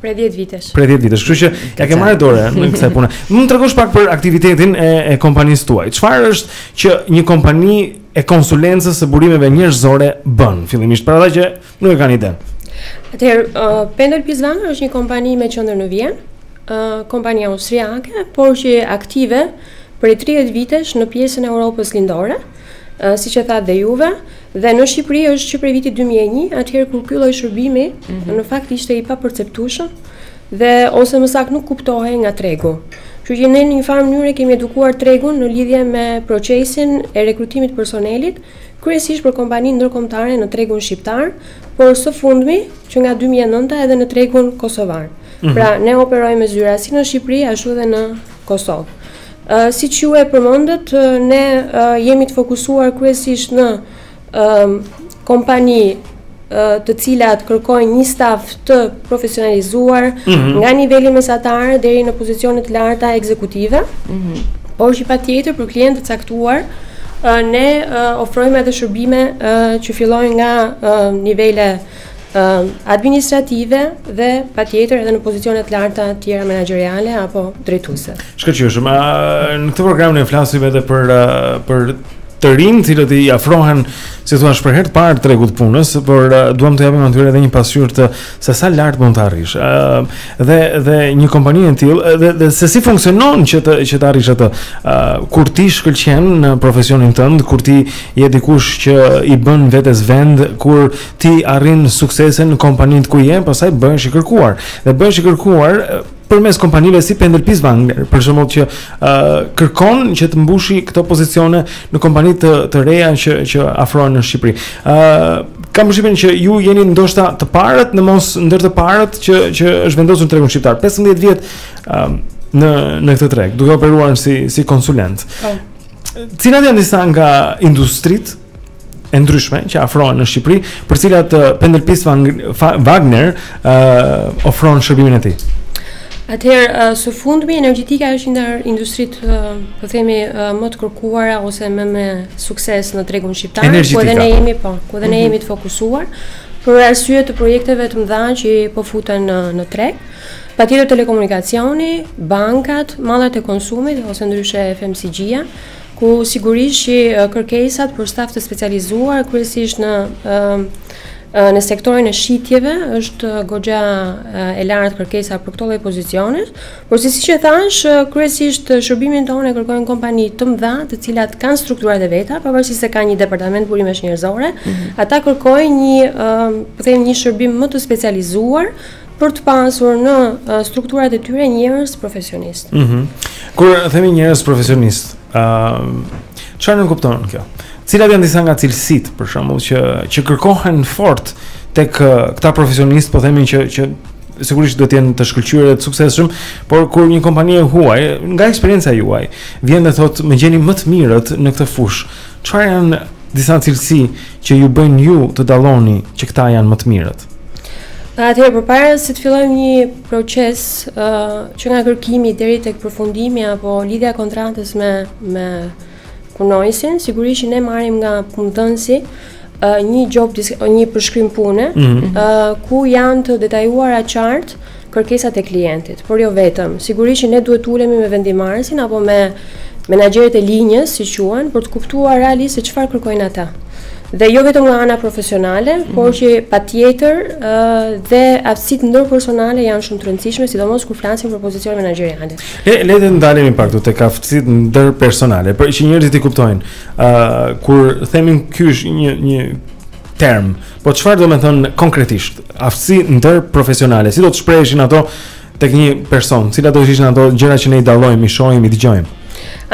Prej 10 vitesh. Prej 10 vitesh. Kështu që ia ke marrë dorën kësaj pune. Mund të tregosh pak për aktivitetin e e kompanisë tuaj. Çfarë është që një kompani e konsulencës së burimeve njerëzore bën fillimisht për ata që nuk e kanë ide. Atëherë, uh, Pendl Piswanger është një kompani me qendër në Vjenë, uh, kompani austriake, por që është aktive prej 30 vitesh në pjesën e Europës Lindore, uh, siç e thatë dhe juve, Dhe në Shqipëri është që prej vitit 2001, atëherë kur ky lloj shërbimi mm -hmm. në fakt ishte i paperceptueshëm dhe ose më saktë nuk kuptohej nga tregu. Kështu që ne në një farë mënyre kemi edukuar tregun në lidhje me procesin e rekrutimit të personelit, kryesisht për kompani ndërkombëtare në tregun shqiptar, por së fundmi që nga 2009 edhe në tregun kosovar. Mm -hmm. Pra ne operojmë me zyra si në Shqipëri ashtu edhe në Kosovë. Siç ju e përmendët, ne jemi të fokusuar kryesisht në kompani të cilat kërkojnë një staf të profesionalizuar mm -hmm. nga niveli mesatar deri në pozicione të larta ekzekutive. Mm -hmm. Por që patjetër për klientë të caktuar ne ofrojmë edhe shërbime që fillojnë nga nivele administrative dhe patjetër edhe në pozicione të larta të tjera menaxheriale apo drejtuese. Shkëlqyeshëm. Në këtë program ne flasim edhe për për të rinjtë të cilët i afrohen, si të thuash, për herë të parë tregut të punës, por duam t'u japim atyre edhe një pasqyrë të se sa lart mund të arrish. Ë dhe dhe një kompani e tillë dhe, dhe se si funksionon që të që të arrish atë. Ë kur ti shkëlqen në profesionin tënd, kur ti je dikush që i bën vetes vend, kur ti arrin suksese në kompaninë ku je, pastaj bëhesh i kërkuar. Dhe bëhesh i kërkuar përmes kompanive si Pendl Piswanger, për shembull që uh, kërkon që të mbushi këto pozicione në kompani të të reja që që afrohen në Shqipëri. ë uh, Kam përshtypjen që ju jeni ndoshta të parët në mos ndër të parët që që është vendosur në tregun shqiptar. 15 vjet ë uh, në në këtë treg, duke operuar si si konsulent. Po. Cilat janë disa nga industritë e ndryshme që afrohen në Shqipëri, për të cilat uh, Pendl Piswanger uh, ofron shërbimin e tij. Atëherë, uh, së fundmi, energetika është një ndër industritë, uh, po themi, uh, më të kërkuara ose më me sukses në tregun shqiptar, ku edhe ne jemi po, ku edhe ne mhm. jemi të fokusuar për arsye të projekteve të mëdha që po futen në në treg. Patjetër telekomunikacioni, bankat, mallrat e konsumit ose ndryshe FMCG-ja, ku sigurisht që kërkesat për staf të specializuar kryesisht në në sektorin e shitjeve është goxha e lartë kërkesa për këto lloj pozicione, por si siç e thashë, kryesisht shërbimin tonë e kërkojnë kompani të mëdha, të cilat kanë strukturat e veta, pavarësisht se kanë një departament burimesh njerëzore, mm -hmm. ata kërkojnë një, ë, po themi një shërbim më të specializuar, për të pasur në strukturat e tyre njerëz profesionistë. Mhm. Mm Kur themi njerëz profesionistë, ë uh, çfarë nënkupton kjo? Cilat janë disa nga cilësitë për shembull që që kërkohen fort tek këta profesionistë, po themi që që sigurisht do të jenë të shkëlqyer dhe të suksesshëm, por kur një kompani e huaj, nga eksperienca juaj, vjen dhe thotë më gjeni më të mirët në këtë fushë. Çfarë janë disa cilësi që ju bëjnë ju të dalloni që këta janë më të mirët? Atëherë përpara se të fillojmë një proces uh, që nga kërkimi deri tek përfundimi apo lidhja e kontratës me me punonjësin, sigurisht që ne marrim nga punëdhënësi uh, një job një përshkrim pune, mm -hmm. uh, ku janë të detajuara qartë kërkesat e klientit, por jo vetëm. Sigurisht që ne duhet të ulemi me vendimmarrësin apo me menaxherët e linjës, si quhen, për të kuptuar realisht se çfarë kërkojnë ata. Dhe jo vetëm nga ana profesionale, mm. por që patjetër ë dhe aftësitë ndërpersonale janë shumë të rëndësishme, sidomos kur flasim për pozicione menaxheriale. Le le të ndalemi pak këtu tek aftësitë ndërpersonale, për që njerëzit t'i kuptojnë. ë uh, kur themi ky është një një term, Po çfarë do të thonë konkretisht? Aftësi ndërprofesionale, si do të shpreheshin ato tek një person, cilat do të ishin ato gjëra që ne i dallojmë, i shohim, i dëgjojmë.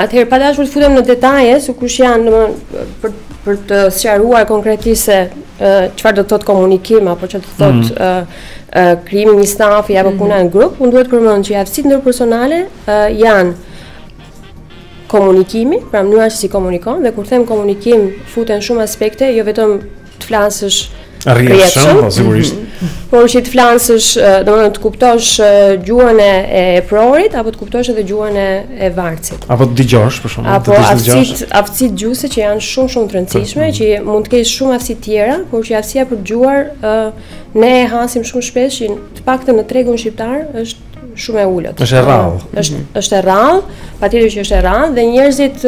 Atëherë pa dashur të futem në detaje se kush janë domethënë për për të sqaruar konkretisht se çfarë do të thotë komunikim apo çfarë do të thotë mm. uh, uh, krijimi i stafit apo mm. puna në grup, unë duhet të përmend që aftësitë ndërpersonale uh, janë komunikimi, pra mënyra se si komunikon dhe kur them komunikim futen shumë aspekte, jo vetëm të flasësh rrjedhshëm, po sigurisht. Mm -hmm. Por që të flasësh, domethënë të kuptosh gjuhën e eprorit apo të kuptosh edhe gjuhën e e vartësit. Apo të dëgjosh për shkak apo aftësitë, aftësitë dëgjuese që janë shumë shumë të rëndësishme, mhm. që mund të kesh shumë aftësi të tjera, por që aftësia për të dëgjuar ne e hasim shumë shpesh, të paktën në tregun shqiptar është shumë e ulët. Është e rrallë. Është mhm. është e rrallë, patjetër që është e rrallë dhe njerëzit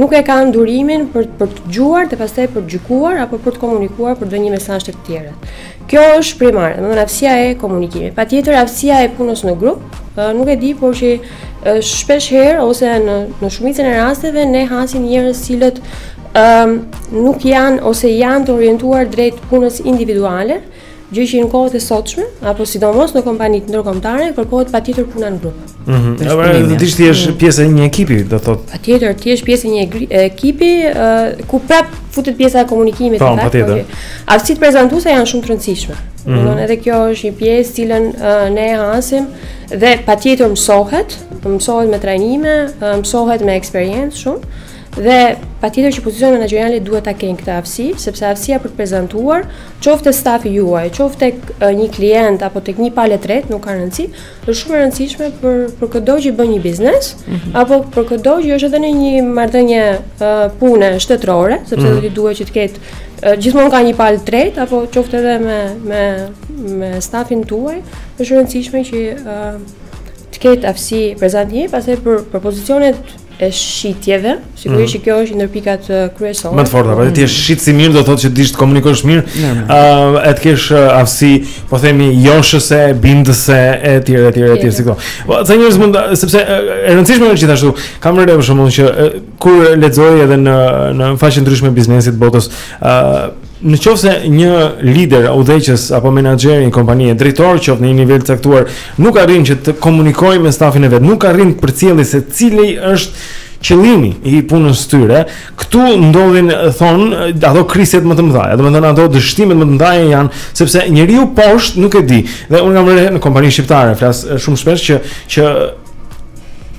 nuk e kanë durimin për për të dëgjuar dhe pastaj për të gjykuar apo për të komunikuar për dhënë mesazhe të tjera. Kjo është primare, domethënë aftësia e komunikimit. Patjetër aftësia e punës në grup, nuk e di, por që ëh shpesh herë ose në në shumicën e rasteve ne hasim njerëz të cilët ëm nuk janë ose janë të orientuar drejt punës individuale, gjë që në kohët e sotshme apo sidomos në kompanitë ndërkombëtare kërkohet patjetër puna në grup. Ëh. Mm -hmm. Do të jesh mm. pjesë e një ekipi, do thotë. Patjetër, ti je pjesë e një ekipi uh, ku prap futet pjesa e komunikimit po, me ata. Po, Aftësitë prezantuese janë shumë të rëndësishme. Mm -hmm. Domethënë edhe kjo është një pjesë të cilën uh, ne e hasim dhe patjetër mësohet, mësohet me trajnime, uh, mësohet me eksperiencë shumë Dhe patjetër që pozicionet menaxheriale duhet ta kenë këtë aftësi, sepse aftësia për të prezantuar, qoftë stafi juaj, qoftë tek një klient apo tek një palë tretë, nuk ka rëndësi, është shumë e rëndësishme për për këdo që bën një biznes mm -hmm. apo për këdo që është edhe në një marrëdhënie uh, pune shtetërore, sepse mm -hmm. do të duhet që të ketë uh, gjithmonë ka një palë tretë apo qoftë edhe me me me stafin tuaj, është e rëndësishme që uh, të ketë aftësi prezantimi, pastaj për për pozicionet e shitjeve, sigurisht mm. që kjo është një ndër pikat kryesore. Më të forta, po ti je shitës i mirë do thotë që dish të komunikosh mirë. Ëh, uh, e të kesh uh, afsi, po themi joshëse, bindëse etj etj etj si këto. Po sa njerëz mund sepse e rëndësishme është gjithashtu. Kam vënë re për shembull që kur lexoj edhe në në faqe të ndryshme biznesit botës, ëh, uh, Në qoftë se një lider, udhëheqës apo menaxher i një kompanie, drejtor qoftë në një nivel të caktuar, nuk arrin që të komunikojë me stafin e vet, nuk arrin të përcjellë se cili është qëllimi i punës së tyre, këtu ndodhin thonë ato krisjet më të mëdha. Domethënë ato dështimet më të mëdha janë sepse njeriu poshtë nuk e di. Dhe unë kam vënë re në kompani shqiptare, flas shumë shpesh që që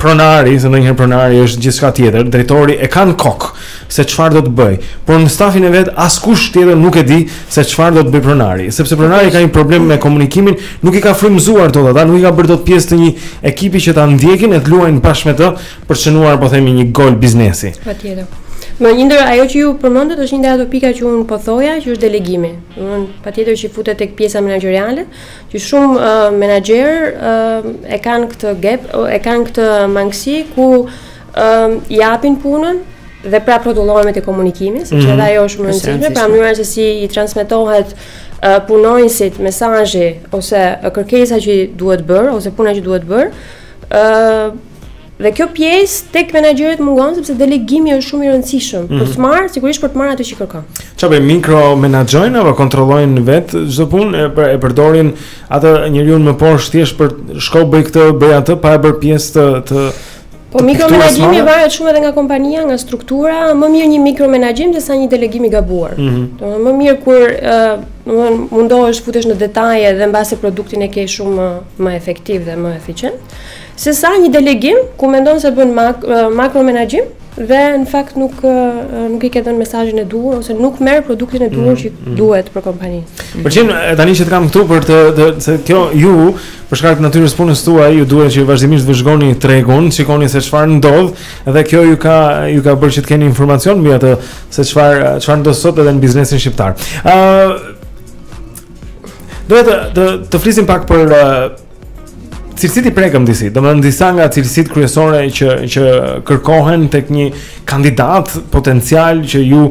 pronari, se ndonjëherë pronari është gjithçka tjetër, drejtori e ka në kokë se çfarë do të bëjë, por në stafin e vet askush tjetër nuk e di se çfarë do të bëjë pronari, sepse pronari ka një problem me komunikimin, nuk i ka frymëzuar dot ata, nuk i ka bërë dot pjesë të një ekipi që ta ndjekin e të luajnë bashkë me të për të shënuar po themi një gol biznesi. Patjetër. Domethënë një ndër ajo që ju përmendët është një ndër ato pika që unë po thoja, që është delegimi. Domethënë patjetër që futet tek pjesa menaxheriale, që shumë uh, menaxherë uh, e kanë këtë gap, e kanë këtë mangësi ku uh, japin punën dhe prapë rrotullohen tek komunikimi, sepse mm -hmm. ajo është shumë e rëndësishme, pra mënyra se si i transmetohet uh, punonjësit mesazhi ose uh, kërkesa që duhet bërë ose puna që duhet bërë, ë uh, Dhe kjo pjesë tek menaxherët mungon sepse delegimi është shumë i rëndësishëm mm -hmm. për mhm. të marrë, sigurisht për të marrë atë që kërkon. Çfarë bëjnë mikromenaxhojnë apo kontrollojnë vetë çdo punë e, për, e përdorin atë njeriun më poshtë thjesht për shko bëj këtë, bëj atë pa e bërë pjesë të të Po mikromenaxhimi varet shumë edhe nga kompania, nga struktura, më mirë një mikromenaxhim se sa një delegim i gabuar. Mm -hmm. Domethënë më mirë kur ë, uh, mundohesh futesh në detaje dhe mbase produktin e ke shumë më, më efektiv dhe më eficient. Se sa një delegim ku mendon se bën mak makromenaxhim dhe në fakt nuk nuk i ke dhënë mesazhin e duhur ose nuk merr produktin e duhur mm, që mm. duhet për kompaninë. Për çim tani që të kam këtu për të, të se kjo ju për shkak të natyrës punës tuaj ju duhet që vazhdimisht të vëzhgoni tregun, shikoni se çfarë ndodh dhe kjo ju ka ju ka bërë që të keni informacion mbi atë se çfarë çfarë ndodh sot edhe në biznesin shqiptar. Ëh uh, Do të të flisim pak për uh, Cilësitë i prekëm disi, domethënë disa nga cilësitë kryesore që, që kërkohen tek një kandidat potencial që ju,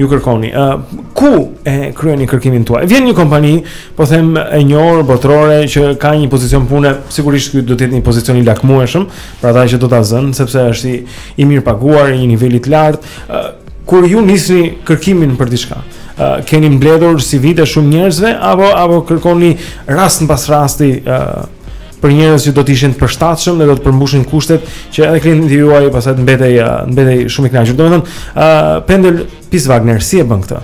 ju kërkoni. Uh, ku e kryeni kërkimin tuaj? Vjen një kompani, po them e njohur, botërore, që ka një pozicion pune, sigurisht që do të jetë një pozicion i lakmueshëm, për ata që do ta zënë, sepse është i, i mirëpaguar, i një niveli të lartë, uh, Kur ju nisni kërkimin për diçka, uh, keni mbledhur CV-të e shumë njerëzve apo apo kërkoni rast pas rasti uh, për njerëz që do të ishin të përshtatshëm dhe do të përmbushin kushtet që edhe klienti juaj pastaj të mbetej uh, mbetej shumë i kënaqur. Domethënë, ë uh, Pendl & Piswanger si e bën këtë?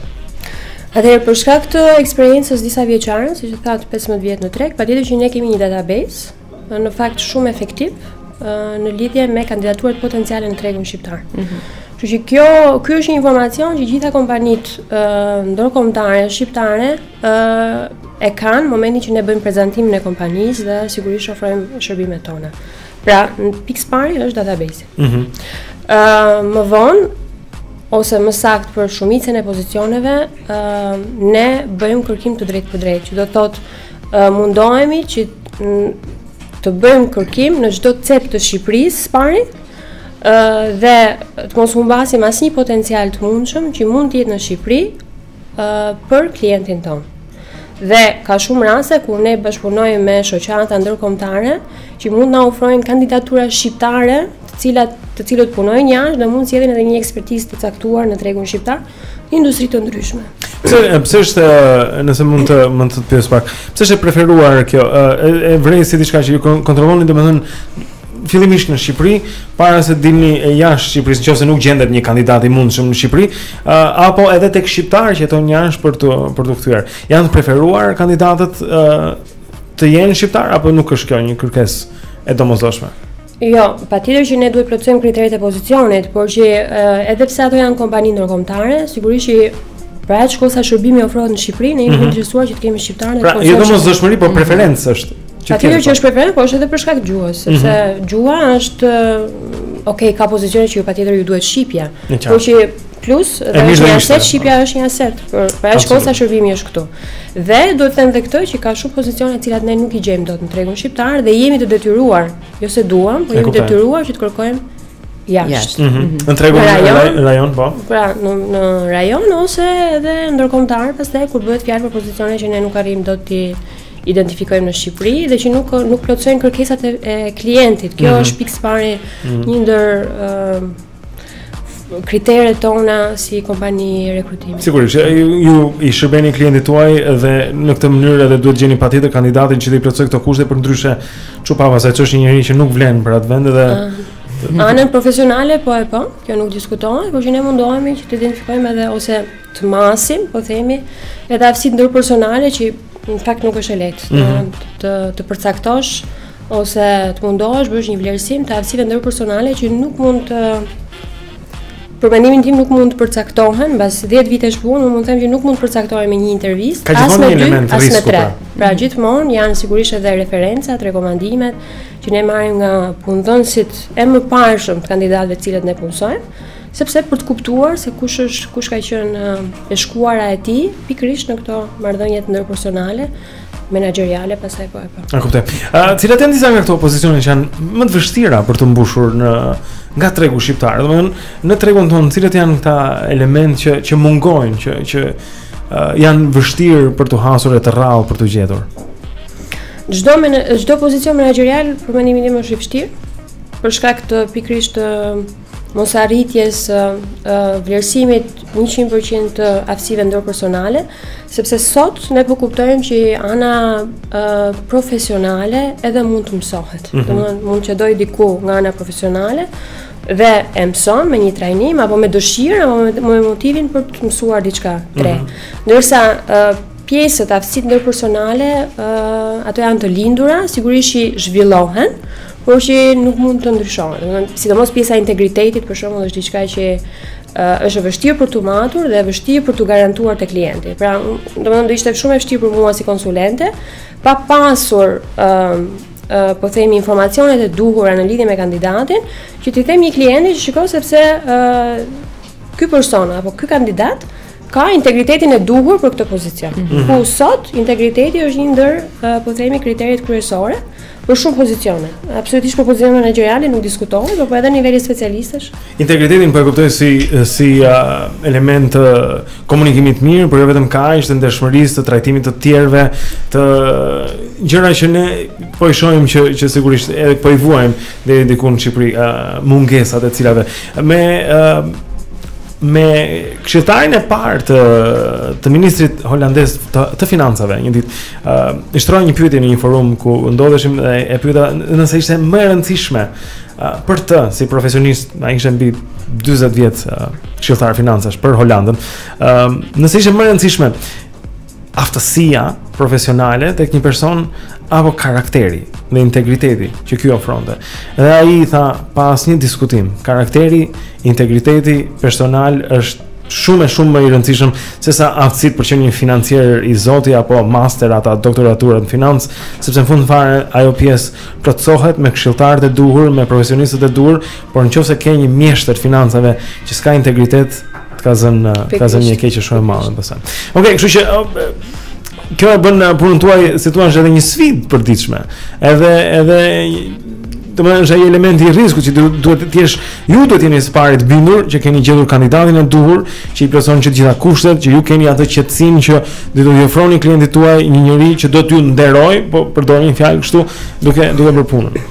Atëherë për shkak të eksperiencës disavjeçare, siç e thatë 15 vjet në treg, patjetër që ne kemi një database në fakt shumë efektiv në lidhje me kandidaturat potenciale në tregun shqiptar. Mm -hmm. Që që kjo, kjo është një informacion që gjithë kompanitë uh, ndërkomtare, shqiptare, uh, e kanë në momentin që ne bëjmë prezantimin e kompanisë dhe sigurisht ofrojmë shërbimet tona. Pra, pikë së pari është database. Mm -hmm. uh, më vonë, ose më saktë për shumicën e pozicioneve, uh, ne bëjmë kërkim të drejtpërdrejtë, që do të thotë Mundohemi që të bëjmë kërkim në çdo cep të Shqipërisë së pari dhe të mos humbasim asnjë potencial të mundshëm që mund të jetë në Shqipëri për klientin tonë. Dhe ka shumë raste kur ne bashkëpunojmë me shoqata ndërkombëtare që mund na ofrojnë kandidatura shqiptare, të cilat të cilët punojnë jashtë dhe mund të sjellin edhe një ekspertizë të caktuar në tregun shqiptar, Në industri të ndryshme. Pse pse është nëse mund të mund të pyes pak. Pse është e preferuar kjo? E, e vrej si diçka që ju kontrolloni domethënë fillimisht në Shqipëri, para se dilni jashtë Shqipërisë, nëse nuk gjendet një kandidat i mundshëm në Shqipëri, uh, apo edhe tek shqiptarë që jetojnë jashtë për t'u për t'u kthyer. Janë të preferuar kandidatët uh, të jenë shqiptarë apo nuk është kjo një kërkesë e domosdoshme? Jo, patjetër që ne duhet të plotësojmë kriteret e pozicionit, por që edhe pse ato janë kompani ndërkombëtare, sigurisht që për aq kohë sa shërbimi ofrohet në Shqipëri, ne jemi mhm. të interesuar që të kemi shqiptarë në pozicion. Pra, jo domosdoshmëri, por mhm. preferencë është. Patjetër që po. është preferencë, por është edhe për shkak të gjuhës, mhm. sepse gjuha është ok, ka pozicione që ju patjetër ju duhet shqipja, por që Plus, dhe është një aset, shqipja është një aset, për, për aq kohë sa shërbimi është këtu. Dhe do të them dhe këtë që ka shumë pozicione të cilat ne nuk i gjejmë dot në tregun shqiptar dhe jemi të detyruar, jo se duam, por jemi të detyruar që të kërkojmë jashtë. Mm -hmm. Në tregun e rajon, rajon, po. Pra, në në rajon ose edhe ndërkombëtar, pastaj kur bëhet fjalë për pozicione që ne nuk arrijmë dot t'i identifikojmë në Shqipëri dhe që nuk nuk plotësojnë kërkesat e, e klientit. Kjo mm -hmm. është pikë së pari mm -hmm. një ndër uh, kriteret tona si kompani rekrutimi. Sigurisht, ju, ju i shërbeni klientit tuaj dhe në këtë mënyrë edhe duhet të gjeni patjetër kandidatin që të plotësojë këto kushte përndryshe ç'u pa puna se s'është një njeri që nuk vlen për atë vend dhe ah. Anën profesionale po e po, kjo nuk diskutohet, por që ne mundohemi që të identifikojmë edhe ose të masim, po themi, edhe aftësitë ndërpersonale që në fakt nuk është e lehtë mm -hmm. të përcaktosh ose të mundohesh të bësh një vlerësim të aftësive ndërpersonale që nuk mund të Për mendimin tim nuk mund të përcaktohen, mbas 10 vitesh punë, unë mund të them që nuk mund të përcaktohen me një intervistë, as me dy, as me tre. Pra, pra gjithmonë janë sigurisht edhe referencat, rekomandimet që ne marrim nga punëdhënësit e mëparshëm të kandidatëve të cilët ne punësojmë, sepse për të kuptuar se kush është kush ka qenë e shkuara e tij pikërisht në këto marrëdhënie ndërpersonale, menaxheriale pastaj po e po. E kuptoj. A cilat janë disa nga këto pozicione që janë më të vështira për t'u mbushur në nga tregu shqiptar? Domethënë në tregun tonë cilat janë këta elemente që që mungojnë që që uh, janë vështirë për t'u hasur e të rrallë për t'u gjetur. Çdo men çdo pozicion menaxherial për mendimin tim është i vështirë për shkak të pikërisht të mos arritjes së vlerësimit 100% të aftësive ndërpersonale, sepse sot ne po kuptojmë që ana profesionale edhe mund të mësohet. Mm -hmm. Domethënë mund të çedojë diku nga ana profesionale dhe e mëson me një trajnim apo me dëshirë apo me, me motivin për të mësuar diçka të re. Mm -hmm. Ndërsa uh, pjesët aftësitë ndërpersonale uh, ato janë të lindura, sigurisht që zhvillohen, por që nuk mund të ndryshohen. Domethënë, sidomos pjesa e integritetit për shembull është diçka që uh, është e vështirë për t'u matur dhe e vështirë për t'u garantuar te klienti. Pra, domethënë do ishte shumë e vështirë për mua si konsulente pa pasur uh, uh, po themi informacionet e duhura në lidhje me kandidatin, që t'i them një klienti që shiko sepse uh, ky person apo ky kandidat ka integritetin e duhur për këtë pozicion. Mm -hmm. Ku sot integriteti është një ndër, po themi, kriteret kryesore për shumë pozicione. Absolutisht për pozicione menaxheriale nuk diskutohet, por edhe në nivele specialistësh. Integritetin po e kuptoj si si uh, element të komunikimi të mirë, por jo vetëm ka edhe të ndershmërisë të trajtimit të të tjerëve, gjëra që ne po i shohim që që sigurisht edhe po i vuajmë deri diku në Shqipëri, uh, mungesat e të cilave me uh, me këshilltarin e parë të të ministrit holandez të, të financave një ditë ë uh, i shtrova një pyetje në një forum ku ndodheshim dhe e pyeta nëse ishte më e rëndësishme uh, për të si profesionist ai ishte mbi 40 vjet uh, këshilltar financash për Holandën ë uh, nëse ishte më e rëndësishme aftësia profesionale tek një person apo karakteri dhe integriteti që ky ofronte. Dhe ai i tha pa asnjë diskutim, karakteri, integriteti personal është shumë e shumë më i rëndësishëm se sa aftësitë për të qenë një financier i zoti apo mastera ta doktoratura në financë, sepse në fund të fundit ajo pjesë plotësohet me këshilltarët e duhur, me profesionistët e duhur, Por në qoftë se ke një mjeshtër të financave që s'ka integritet, të ka zënë ka zënë një e keqe shumë e madhe pastaj. Okej, okay, kështu që kjo e bën punën tuaj, si thua, është edhe një sfidë e përditshme. Edhe edhe do të thotë është ai elementi i rrezikut që duhet të jesh ju duhet të jeni së pari të bindur që keni gjetur kandidatin e duhur që i plotëson që të gjitha kushtet që ju keni atë qetësinë që do t'i ofroni klientit tuaj një njeri që do t'ju nderojë po përdor një fjalë kështu duke duke bërë punën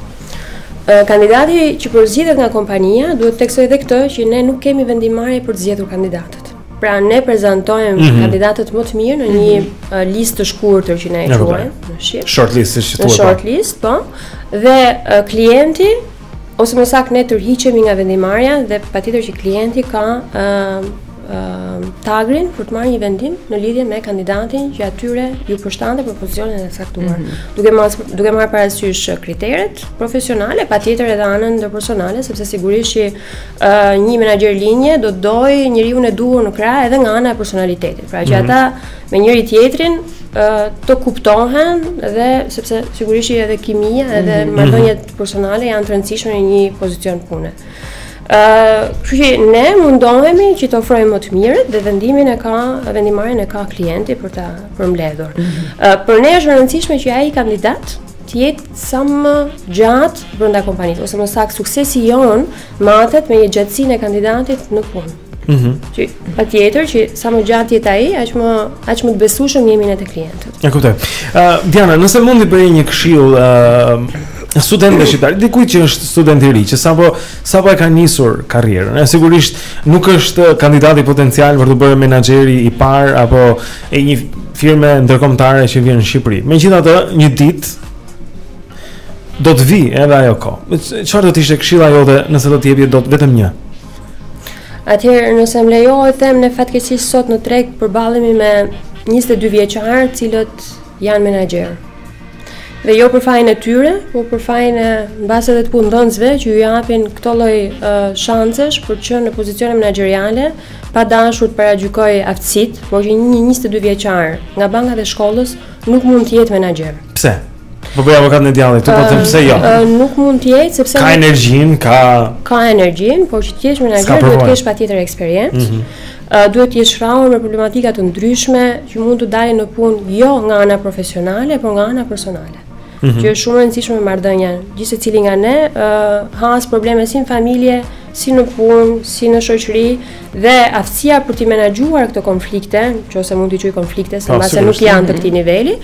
Kandidati që përzgjidhet nga kompania duhet të theksoj edhe këtë që ne nuk kemi vendimmarrje për të zgjedhur kandidatët. Pra ne prezantojmë mm -hmm. kandidatët më të mirë në një mm -hmm. listë të shkurtër që ne e quajmë në shit. Short list siç thuhet. Po. Short list, po. Dhe uh, klienti ose më saktë ne tërhiqemi nga vendimmarrja dhe patjetër që klienti ka uh, Tagrin për të marrë një vendim në lidhje me kandidatin që atyre ju përshtatet për pozicionin e caktuar. Mm -hmm. Duke mas, duke marrë parasysh kriteret profesionale, patjetër edhe anën ndërpersonale, sepse sigurisht që uh, një menaxher linje do të dojë njeriun e duhur në krah edhe nga ana e personalitetit. Pra që mm -hmm. ata me njëri-tjetrin të kuptohen dhe sepse sigurisht edhe kimia edhe mm -hmm. marrëdhëniet personale janë të rëndësishme në një pozicion pune. Kështu që ne mundohemi që të ofrojmë më të mirët dhe vendimin e ka vendimarrjen e ka klienti për ta përmbledhur. Mm -hmm. Për ne është e rëndësishme që ai kandidat të jetë sa më gjatë brenda kompanisë ose më saktë suksesi jonë matet me jetëgjatësinë e kandidatit në punë. Mhm. Mm që patjetër që sa më gjatë të jetë ai, aq më aq më të besueshëm jemi ne te klientët. E kuptoj. Ë uh, Diana, nëse mund t'i bëje një këshillë ë uh, studentëve shqiptarë, dikujt që është student i ri, që sapo sapo e ka nisur karrierën. Ai sigurisht nuk është kandidati potencial për t'u bërë menaxheri i parë apo e një firme ndërkombëtare që vjen në Shqipëri. Megjithatë, një ditë do të vijë edhe ajo kohë. Çfarë do të ishte këshilla jote nëse do të jepje dot vetëm një? Atëherë, nëse më lejohet të them ne fatkeqësisht sot në treg përballemi me 22 vjeçarë, të cilët janë menaxherë. Dhe jo për fajin e tyre, por për fajin e mbase dhe të punëdhënësve që ju japin këto lloj uh, shansesh për të qenë në pozicione menaxheriale, pa dashur të paragjykoj aftësitë, por që një 22 vjeçar nga bankat e shkollës nuk mund të jetë menaxher. Pse? Po bëj avokatin e djallit, të po them pse jo. Nuk mund të jetë sepse ka energjinë, ka ka energjinë, por që të jesh menaxher duhet të kesh patjetër eksperiencë. Mm -hmm. duhet të jesh rrahur me problematika të ndryshme që mund të dalin në punë jo nga ana profesionale, por nga ana personale. Mm -hmm. Që është shumë e rëndësishme marrëdhënia. Gjithsecili nga ne uh, has probleme si në familje, si në punë, si në shoqëri, Dhe aftësia për të menaxhuar këto konflikte, nëse mund t'i quaj konflikte, se mbase nuk janë të këtij mhm. niveli,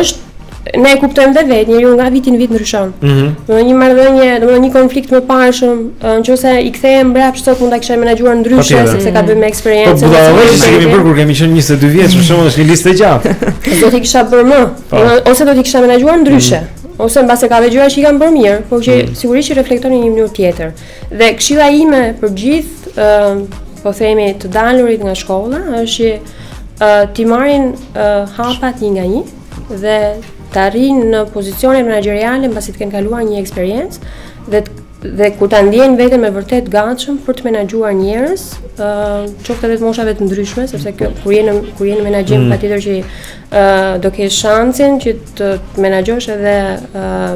është ne e kuptojmë dhe vetë, njeriu nga viti në vit ndryshon. Mm -hmm. Ndonjë marrëdhënie, ndonjë konflikt të mëparshëm, nëse i kthehem mbrapsht sot mund ta kisha menaxhuar ndryshe po, sepse ka të bëjë me eksperiencë. Po do të vësh se kemi bërë kur kemi qenë 22 vjeç, për shembull, është një listë e gjatë. Do të kisha bërë më, po. ose do të kisha menaxhuar ndryshe. Mm -hmm ose mbase ka dhe gjëra që i kam bërë mirë, por që mm. sigurisht që reflekton në një mënyrë tjetër. Dhe këshilla ime për gjithë, uh, po themi të dalurit nga shkolla, është që uh, t'i marrin uh, hapat një nga një dhe të arrijnë në pozicione menaxheriale mbasi të kenë kaluar një eksperiencë dhe dhe kur ta ndjejnë veten me vërtet gatshëm për të menaxhuar njerëz, ë uh, qoftë edhe të moshave të ndryshme, sepse kjo kur je në kur je në menaxhim mm. patjetër që do kesh shansin që të menaxhosh edhe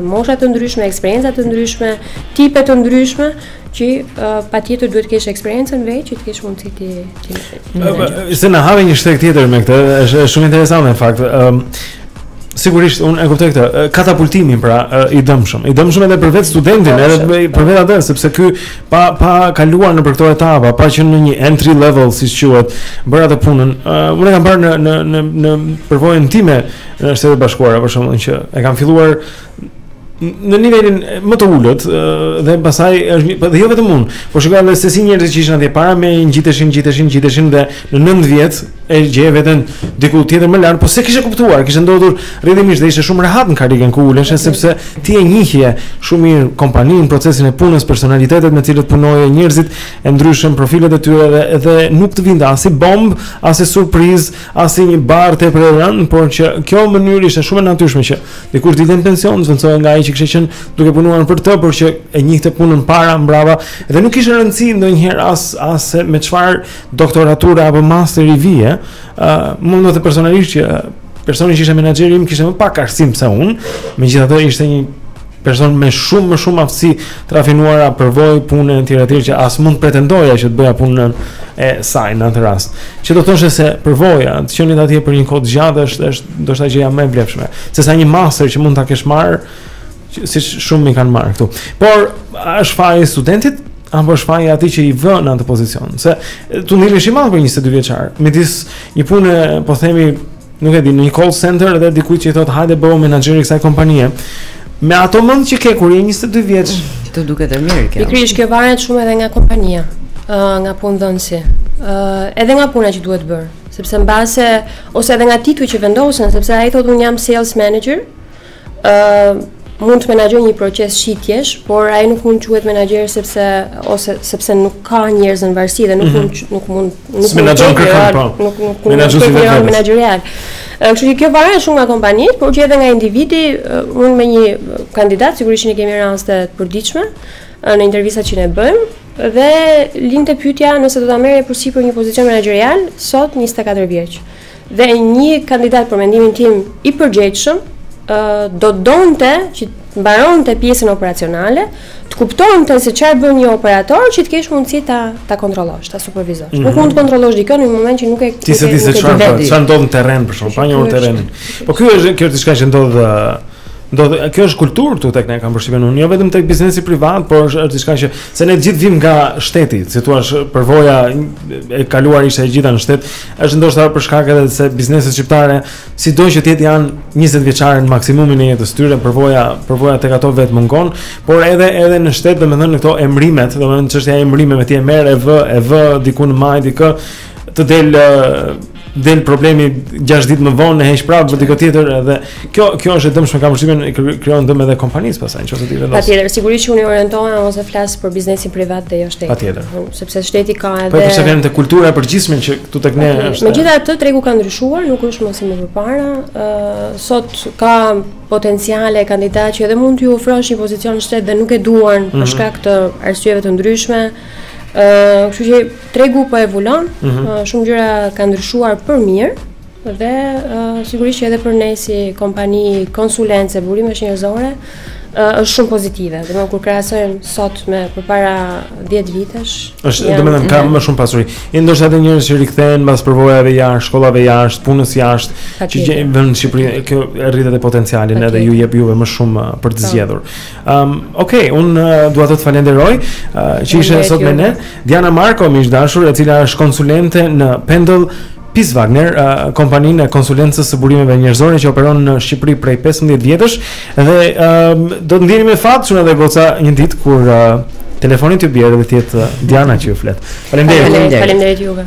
mosha të ndryshme, eksperienca të ndryshme, tipe të ndryshme që uh, patjetër duhet të kesh eksperiencën vetë që të kesh mundësi ti ti se na hape një shtek tjetër me këtë është shumë interesante në fakt um, sigurisht unë e kuptoj këtë katapultimin pra i dëmshëm i dëmshëm edhe për vetë studentin edhe për vetë atë sepse ky pa pa kaluar nëpër këto etapa, pa qenë në një entry level siç quhet, për atë punën. Uh, unë e kam bërë në në në në përvojën time në Shtetet e Bashkuara për shembull që e kam filluar në nivelin më të ulët dhe pastaj është dhe jo vetëm unë, por shikoj edhe se si njerëzit që ishin atje para meje ngjiteshin, ngjiteshin, ngjiteshin dhe Në nëntë vjet e gjeje veten diku tjetër më lart, po s'e kishe kuptuar, kishte ndodhur rrjedhimisht dhe ishe shumë rehat në karrigen ku uleshe sepse ti e njihje shumë mirë kompaninë, procesin e punës, personalitetet me të cilët punoje, njerëzit e ndryshëm, profilet e tyre dhe, dhe nuk të vinte as si bombë, as si surprizë, as si një barrë tepër e rëndë, por që kjo mënyrë ishte shumë e natyrshme që dikush dilte në pension, zëvendësohej nga ai që kishte qenë duke punuar për të, por që e njihte punën para, mbrapa dhe nuk kishte rëndësi ndonjëherë as as me çfarë doktorature apo masteri vije, ë uh, mund të them personalisht që personi që ishte menaxheri im kishte më pak arsim se unë, megjithatë ishte një person me shumë më shumë aftësi të rafinuara përvojë pune e tjera e tjera që as mund të pretendoja që të bëja punën e saj në atë rast. Që do të thotë se përvoja, të qenit atje për një kohë të gjatë është është ndoshta gjëja më e vlefshme, se sa një master që mund ta kesh marrë, siç shumë i kanë marrë këtu. Por është faji i studentit apo faji i atij që i vë në atë pozicion. Se tundimi është i madh për një 22 vjeçar. Midis një pune, po themi, nuk e di, në një call center dhe dikujt që i thotë hajde bëhu menaxher i kësaj kompanie. Me ato mend që ke kur je 22 vjeç, mm, të duket e mirë kjo. Pikërisht kjo varet shumë edhe nga kompania, uh, nga punëdhënësi. Uh, edhe nga puna që duhet bërë, sepse mbase ose edhe nga titulli që vendosen, sepse ai thotë un jam sales manager, mund të menaxhojë një proces shitjesh, por ai nuk mund të quhet menaxher sepse ose sepse nuk ka njerëz në varësi dhe nuk mhm. mund nuk mund nuk kërkon pra. Po. Nuk nuk mund të jetë menaxherial. Kështu që kjo varet shumë nga kompanitë, por që edhe nga individi, unë me një kandidat sigurisht ne kemi raste të përditshme në intervistat që ne bëjmë dhe lind pyetja nëse do ta merrje përsipër një pozicion menaxherial sot 24 vjeç. Dhe një kandidat për mendimin tim i përgjegjshëm do donte që të mbaronte pjesën operacionale, të kuptonte se çfarë bën një operator që të kesh mundësi ta ta kontrollosh, ta supervizosh. Mm -hmm. Nuk mhm. mund të kontrollosh dikën në moment që nuk e di se ti se çfarë çfarë ndodh në terren për shkak pa një terren. Po kjo është kjo diçka që ndodh Do të kjo është kulturë këtu tek ne kam përshtypjen unë, jo vetëm tek biznesi privat, por është është diçka që se ne gjithë vim nga shteti, si thua, përvoja e kaluar ishte e gjitha në shtet, Është ndoshta për shkak edhe se bizneset shqiptare, sido që të jetë janë 20 vjeçare në maksimumin e jetës tyre, përvoja, përvoja tek ato vetë mungon, por edhe edhe në shtet, domethënë në këto emrimet, domethënë çështja e emrimeve ti e merr e vë, e vë diku në majë dikë, të del del problemi 6 ditë më vonë e heq prapë vë dikë tjetër edhe Kjo kjo është e dëmshme kam përshtypjen e krijon dëm edhe kompanisë pasaj nëse ti vendos. Patjetër, sigurisht që unë orientohem ose flas për biznesin privat dhe jo shtetin. Patjetër. Po, sepse shteti ka edhe Po se vjen te kultura e përgjithshme që këtu tek ne është. Megjithatë tregu ka ndryshuar, nuk është më si më përpara. Ë sot ka potenciale kandidatë që edhe mund t'ju ofrosh një pozicion në shtet dhe nuk e duan për mhm. shkak të arsyeve të ndryshme. Ë, kështu që tregu po evolon, mhm. shumë gjëra kanë ndryshuar për mirë. Dhe sigurisht që edhe për ne si kompani konsulence burimesh njerëzore është shumë pozitive. Domethënë kur krahasojmë sot me përpara 10 vitesh, është domethënë ka më shumë pasuri. E ndoshta edhe njerëz që rikthehen pas përvojave jashtë, shkollave jashtë, punës jashtë, që gjejnë vend në Shqipëri, kjo rrit edhe potencialin edhe ju jep juve më shumë uh, për të po. zgjedhur. Ëm, um, okay, un uh, dua të të falenderoj uh, që ishe sot me ne. Diana Marko, miq të dashur, e cila është konsulente në Pendle Pis Wagner, kompaninë e konsulencës së burimeve njerëzore që operon në Shqipëri prej 15 vjetësh dhe um, do të ndiheni me fat çuna dhe goca një ditë kur uh, telefoni t'ju bjerë dhe të jetë Diana që ju flet. Faleminderit. Faleminderit juve.